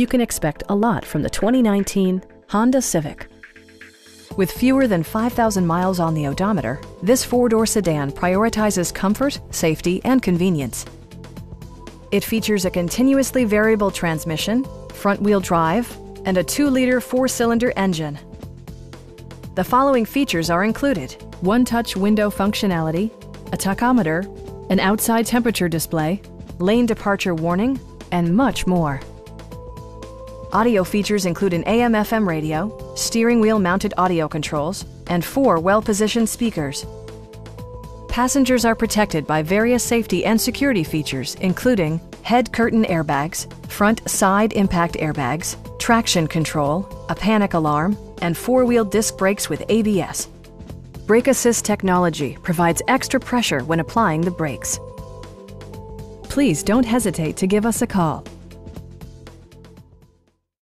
You can expect a lot from the 2019 Honda Civic. With fewer than 5,000 miles on the odometer, this four-door sedan prioritizes comfort, safety, and convenience. It features a continuously variable transmission, front-wheel drive, and a 2-liter four-cylinder engine. The following features are included. One-touch window functionality, a tachometer, an outside temperature display, lane departure warning, and much more. Audio features include an AM-FM radio, steering wheel mounted audio controls, and four well-positioned speakers. Passengers are protected by various safety and security features, including head curtain airbags, front side impact airbags, traction control, a panic alarm, and four-wheel disc brakes with ABS. Brake Assist technology provides extra pressure when applying the brakes. Please don't hesitate to give us a call